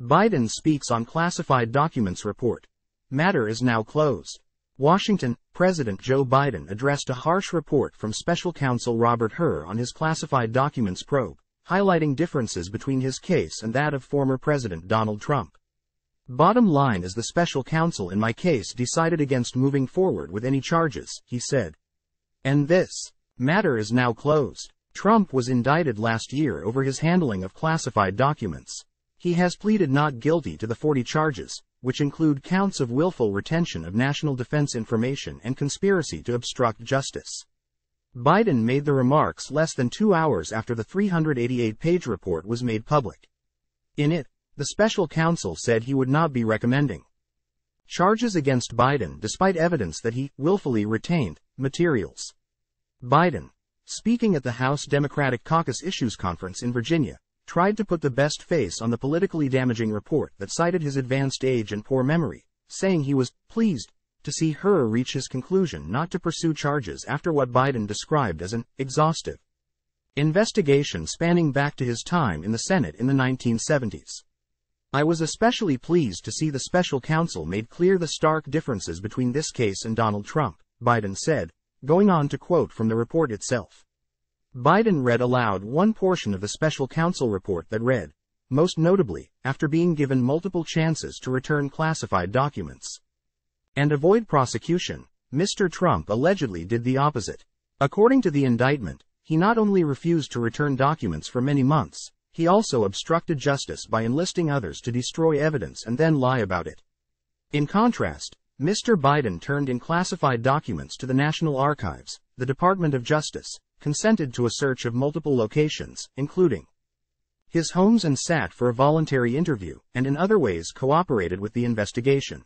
Biden speaks on classified documents report. Matter is now closed. Washington, President Joe Biden addressed a harsh report from special counsel Robert Hur on his classified documents probe, highlighting differences between his case and that of former President Donald Trump. Bottom line is the special counsel in my case decided against moving forward with any charges, he said. And this matter is now closed. Trump was indicted last year over his handling of classified documents. He has pleaded not guilty to the 40 charges, which include counts of willful retention of national defense information and conspiracy to obstruct justice. Biden made the remarks less than two hours after the 388-page report was made public. In it, the special counsel said he would not be recommending charges against Biden despite evidence that he willfully retained materials. Biden, speaking at the House Democratic Caucus Issues Conference in Virginia, tried to put the best face on the politically damaging report that cited his advanced age and poor memory, saying he was pleased to see Hur reach his conclusion not to pursue charges after what Biden described as an exhaustive investigation spanning back to his time in the Senate in the 1970s. I was especially pleased to see the special counsel made clear the stark differences between this case and Donald Trump, Biden said, going on to quote from the report itself. Biden read aloud one portion of the special counsel report that read, most notably, after being given multiple chances to return classified documents and avoid prosecution, Mr. Trump allegedly did the opposite. According to the indictment, he not only refused to return documents for many months, he also obstructed justice by enlisting others to destroy evidence and then lie about it. In contrast, Mr. Biden turned in classified documents to the National Archives, the Department of Justice, consented to a search of multiple locations, including his homes and sat for a voluntary interview, and in other ways cooperated with the investigation.